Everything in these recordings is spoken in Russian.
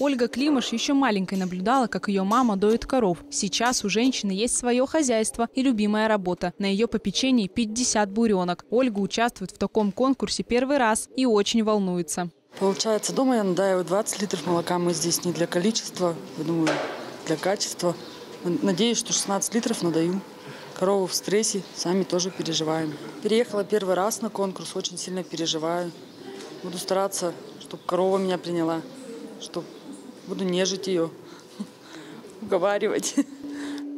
Ольга Климаш еще маленькой наблюдала, как ее мама доит коров. Сейчас у женщины есть свое хозяйство и любимая работа. На ее попечении 50 буренок. Ольга участвует в таком конкурсе первый раз и очень волнуется. Получается, дома я надаиваю 20 литров молока. Мы здесь не для количества, я думаю, для качества. Надеюсь, что 16 литров надаю. Коровы в стрессе, сами тоже переживаем. Переехала первый раз на конкурс, очень сильно переживаю. Буду стараться, чтобы корова меня приняла, чтобы буду нежить ее, уговаривать.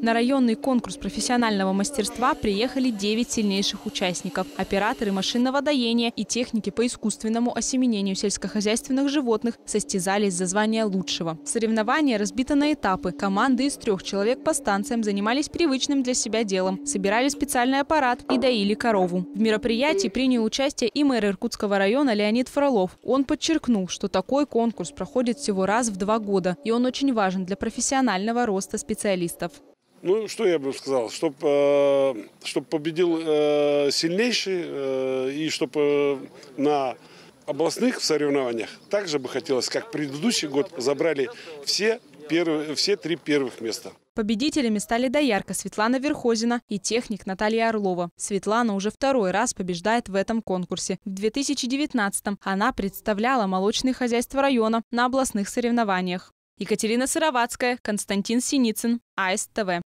На районный конкурс профессионального мастерства приехали 9 сильнейших участников. Операторы машинного доения и техники по искусственному осеменению сельскохозяйственных животных состязались за звание лучшего. Соревнования разбиты на этапы. Команды из трех человек по станциям занимались привычным для себя делом. Собирали специальный аппарат и доили корову. В мероприятии принял участие и мэр Иркутского района Леонид Фролов. Он подчеркнул, что такой конкурс проходит всего раз в два года, и он очень важен для профессионального роста специалистов. Ну, что я бы сказал, чтобы э, чтоб победил э, сильнейший, э, и чтобы э, на областных соревнованиях также бы хотелось, как предыдущий год, забрали все, первые, все три первых места. Победителями стали доярка Светлана Верхозина и техник Наталья Орлова. Светлана уже второй раз побеждает в этом конкурсе. В 2019-м она представляла молочные хозяйства района на областных соревнованиях. Екатерина Сыровацкая, Константин Синицын, АСТВ.